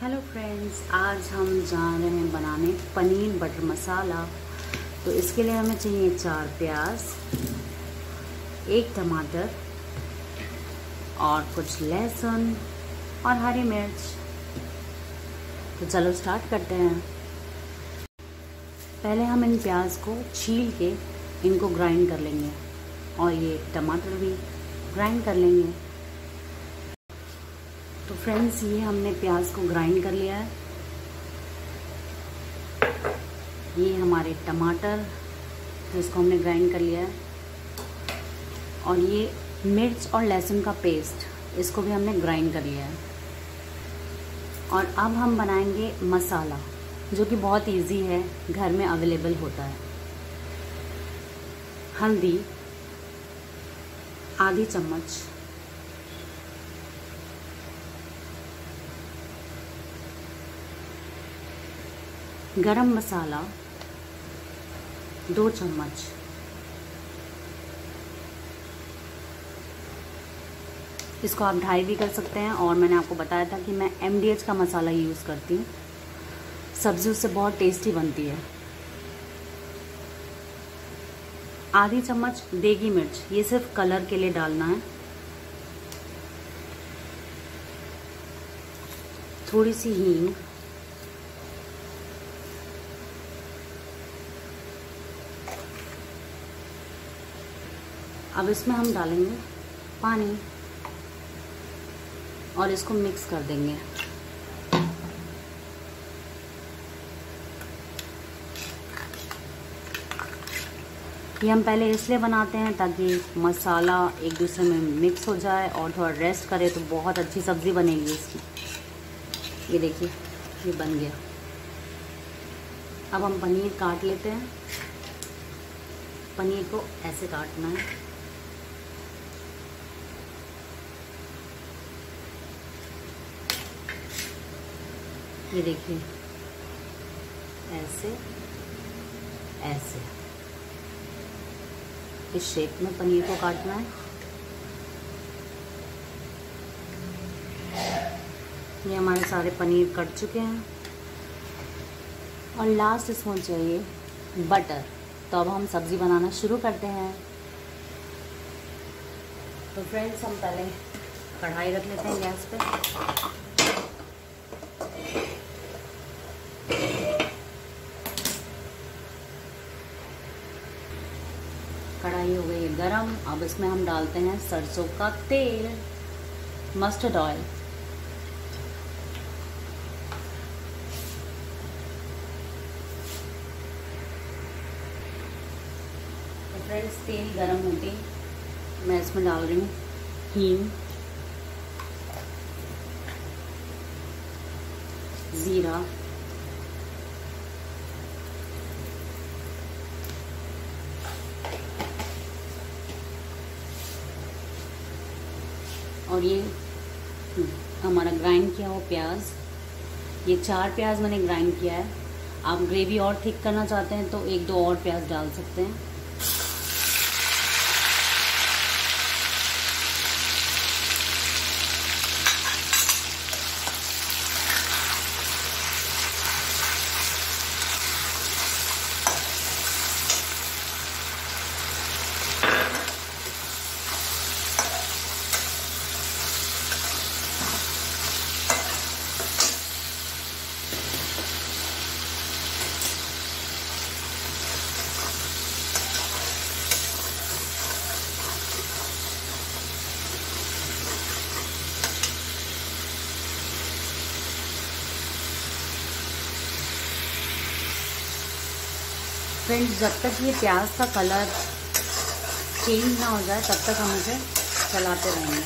Hello friends आज हम जा रहे हैं बनाने पनीर बटर मसाला तो इसके लिए हमें चाहिए चार प्याज, एक टमाटर और कुछ लहसुन और हरी मिर्च। तो चलो स्टार्ट करते हैं। पहले हम इन प्याज को छील के इनको ग्राइंड कर लेंगे और ये टमाटर भी ग्राइंड कर लेंगे। फ्रेंड्स ये हमने प्याज को ग्राइंड कर लिया है। ये हमारे टमाटर, जिसको हमने ग्राइंड कर लिया है। और ये मिर्च और लहसुन का पेस्ट इसको भी हमने ग्राइंड कर लिया है। और अब हम बनाएँगे मसाला, जो कि बहुत इजी है, घर में अवेलेबल होता है। हल्दी, आधी चम्मच। गरम मसाला, दो चम्मच। इसको आप ढाई भी कर सकते हैं और मैंने आपको बताया था कि मैं एमडीएच का मसाला यूज़ करती हूँ। सब्ज़ी उससे बहुत टेस्टी बनती है। आधी चम्मच देगी मिर्च, ये सिर्फ़ कलर के लिए डालना है। थोड़ी सी हींग अब इसमें हम डालेंगे पानी और इसको मिक्स कर देंगे। ये हम पहले इसलिए बनाते हैं ताकि मसाला एक दूसरे में मिक्स हो जाए और थोड़ा रेस्ट करे तो बहुत अच्छी सब्ज़ी बनेगी इसकी। ये देखिए, ये बन गया। अब हम पनीर काट लेते हैं। पनीर को ऐसे काटना है। ये देखिए। ऐसे ऐसे। इस शेप में पनीर को काटना है। ये हमारे सारे पनीर कट चुके हैं। और लास्ट इसमें चाहिए बटर तो अब हम सब्ज़ी बनाना शुरू करते हैं। तो फ्रेंड्स हम पहले कढ़ाई रख लेते हैं गैस पे। कढ़ाई हो गई है गरम। अब इसमें हम डालते हैं सरसों का तेल। Mustard oil. तो फ्रेंड्स, तेल गरम होते मैं इसमें डाल रही हूँ हींग। ज़ीरा। और ये हमारा ग्राइंड किया हुआ प्याज। ये चार प्याज मैंने ग्राइंड किया है। आप ग्रेवी और थिक करना चाहते हैं तो एक दो और प्याज डाल सकते हैं। फ्रेंड्स जब तक ये प्याज का कलर चेंज ना हो जाए, तब तक हम इसे चलाते रहेंगे।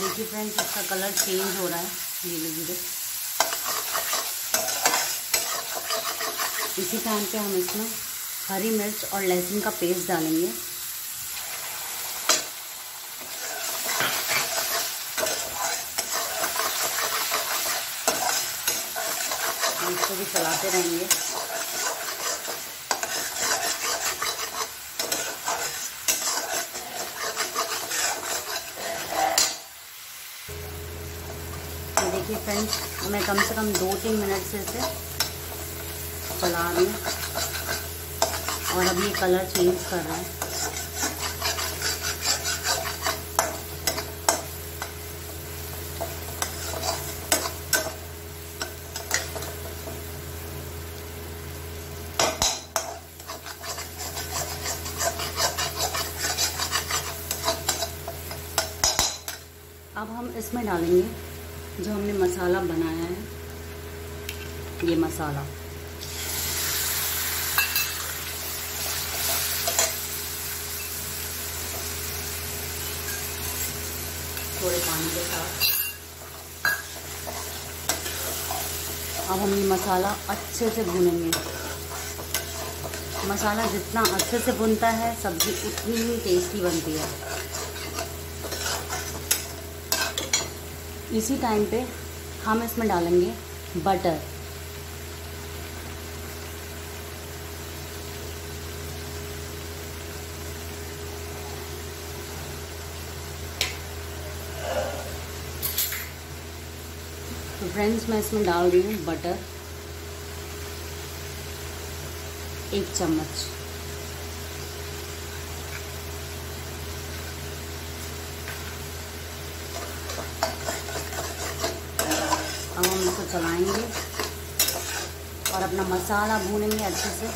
देखिए फ्रेंड्स इसका कलर चेंज हो रहा है धीरे धीरे इसी टाइम पे हम इसमें हरी मिर्च और लहसुन का पेस्ट डालेंगे। चलाते रहेंगे। तो देखिए फ्रेंड्स मैं कम से कम दो तीन मिनट से इसे चला रही हूँ और अब ये कलर चेंज कर रहा है। इसमें डालेंगे जो हमने मसाला बनाया है, ये मसाला। थोड़े पानी के साथ। अब हम ये मसाला अच्छे से भूनेंगे। मसाला जितना अच्छे से भुनता है, सब्ज़ी उतनी ही टेस्टी बनती है। इसी टाइम पे हम इसमें डालेंगे बटर तो फ्रेंड्स मैं इसमें डाल रही हूँ बटर एक चम्मच अब हम इसको चलाएँगे। और अपना मसाला भूनेंगे अच्छे से।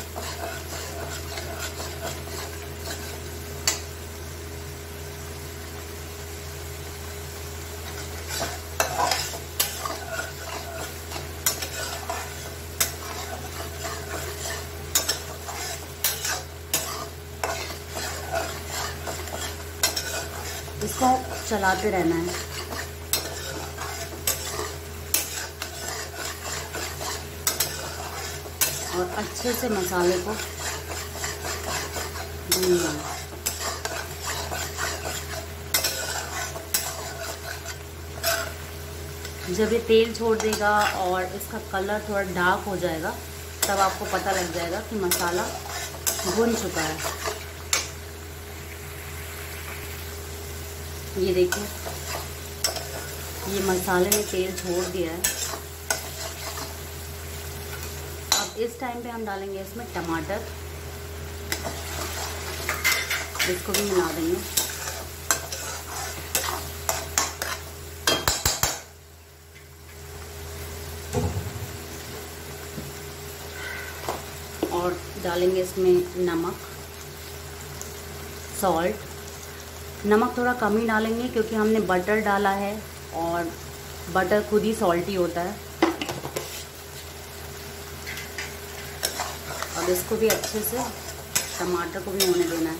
इसको चलाते रहना है। और अच्छे से मसाले को। भूनना जब ये तेल छोड़ देगा और इसका कलर थोड़ा डार्क हो जाएगा, तब आपको पता लग जाएगा कि मसाला भुन चुका है। ये देखिए, ये मसाले ने तेल छोड़ दिया है। इस टाइम पे हम डालेंगे इसमें टमाटर। इसको भी मिला देंगे। और डालेंगे इसमें नमक सॉल्ट नमक थोड़ा कम ही डालेंगे क्योंकि हमने बटर डाला है और बटर खुद ही सॉल्टी होता है। अब इसको भी अच्छे से। टमाटर को भी होने देना है।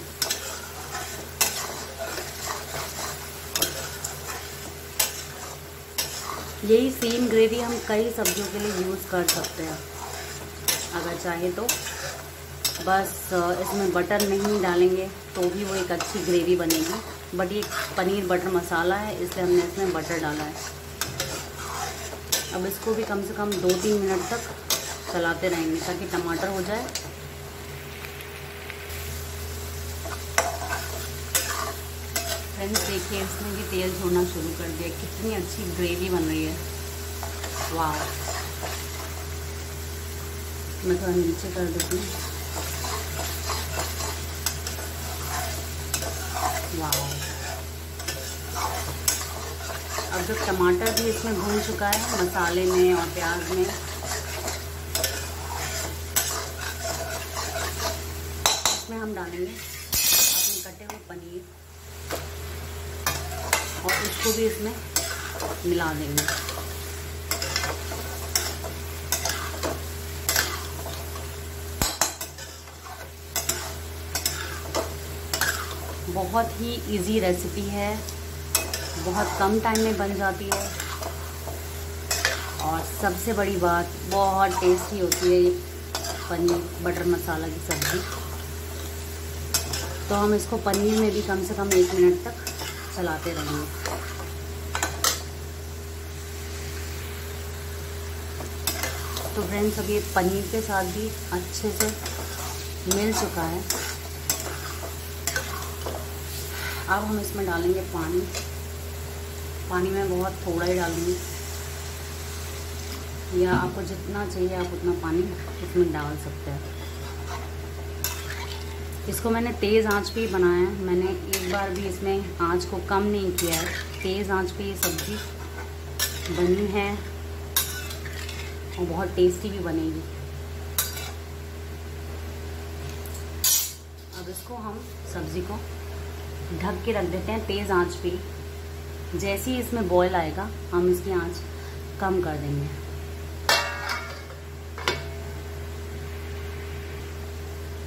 यही सेम ग्रेवी हम कई सब्जियों के लिए यूज़ कर सकते हैं। अगर चाहे तो। बस इसमें बटर नहीं डालेंगे तो भी वो एक अच्छी ग्रेवी बनेगी। बट ये पनीर बटर मसाला है, इसलिए हमने इसमें बटर डाला है। अब इसको भी कम से कम दो तीन मिनट तक चलाते रहेंगे ताकि टमाटर हो जाए। फ्रेंड्स, देखिए इसने भी तेल छोड़ना शुरू कर दिया। कितनी अच्छी ग्रेवी बन रही है। वाह। मैं थोड़ा नीचे कर देती हूँ। वाह। अब जब टमाटर भी इसमें भून चुका है, मसाले में और प्याज में इसमें हम डालेंगे। अपने कटे हुए पनीर और इसको भी इसमें मिला देंगे। बहुत ही इजी रेसिपी है। बहुत कम टाइम में बन जाती है। और सबसे बड़ी बात, बहुत टेस्टी होती है ये पनीर बटर मसाला की सब्ज़ी। तो हम इसको पनीर में भी कम से कम एक मिनट तक चलाते रहेंगे तो फ्रेंड्स अभी पनीर के साथ भी अच्छे से मिल चुका है। अब हम इसमें डालेंगे पानी। पानी में बहुत थोड़ा ही डालूँगी। या आपको जितना चाहिए, आप उतना पानी इसमें डाल सकते हैं। इसको मैंने तेज़ आँच पे ही बनाया है। मैंने एक बार भी इसमें आँच को कम नहीं किया है। तेज़ आँच पे ये सब्ज़ी बनी है और बहुत टेस्टी भी बनेगी। अब इसको हम सब्ज़ी को ढक के रख देते हैं तेज़ आँच पे। जैसे ही इसमें बॉयल आएगा, हम इसकी आँच कम कर देंगे।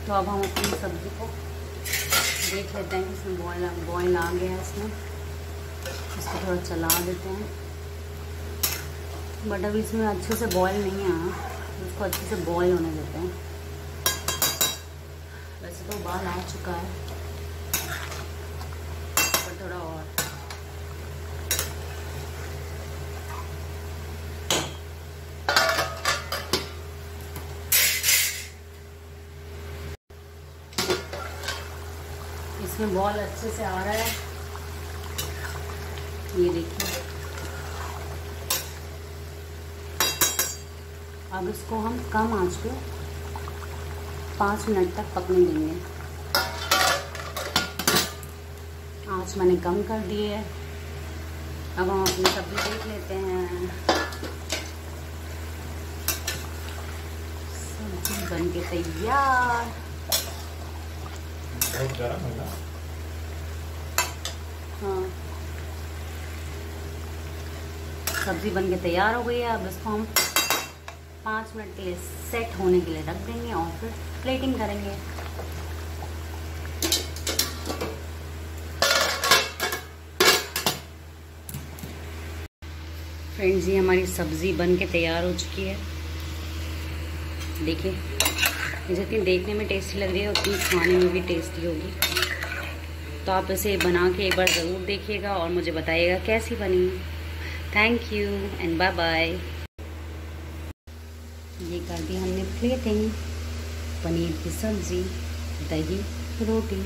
तो अब हम अपनी सब्ज़ी को देख लेते हैं कि इसमें बॉयल बॉयल आ गया है इसमें। इसको थोड़ा चला देते हैं। बट अभी इसमें अच्छे से बॉयल नहीं आया। इसको अच्छे से बॉयल होने देते हैं। वैसे तो बाल आ चुका है। पर थोड़ा और इसमें बॉल अच्छे से आ रहा है। ये देखिए। अब इसको हम कम आँच पे पाँच मिनट तक पकने देंगे। आँच मैंने कम कर दी है। अब हम अपनी सब्ज़ी देख लेते हैं। सब्ज़ी बन के तैयार। बहुत गर्म है ना हाँ। सब्ज़ी बन के तैयार हो गई है, अब इसको हम पाँच मिनट के लिए सेट होने के लिए रख देंगे और फिर प्लेटिंग करेंगे। फ्रेंड्स ये हमारी सब्ज़ी बन के तैयार हो चुकी है। देखिए। जितनी देखने में टेस्टी लग रही है उतनी खाने में भी टेस्टी होगी। तो आप इसे बना के एक बार ज़रूर देखिएगा और मुझे बताइएगा कैसी बनी। Thank you and bye bye ये कर दी हमने प्लेटिंग पनीर की सब्ज़ी, दही, रोटी।